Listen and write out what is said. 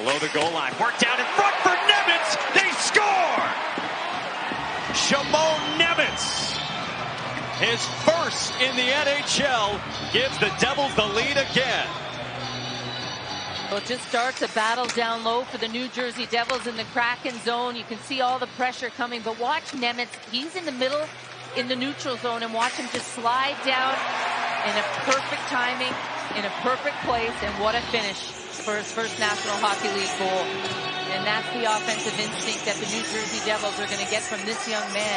Below the goal line. Worked out in front for Nemec. They score! Šimon Nemec. His first in the NHL gives the Devils the lead again. Well, it just starts a battle down low for the New Jersey Devils in the Kraken zone. You can see all the pressure coming, but watch Nemec. He's in the middle in the neutral zone and watch him just slide down in a perfect timing, in a perfect place, and what a finish for his first National Hockey League goal. And that's the offensive instinct that the New Jersey Devils are going to get from this young man.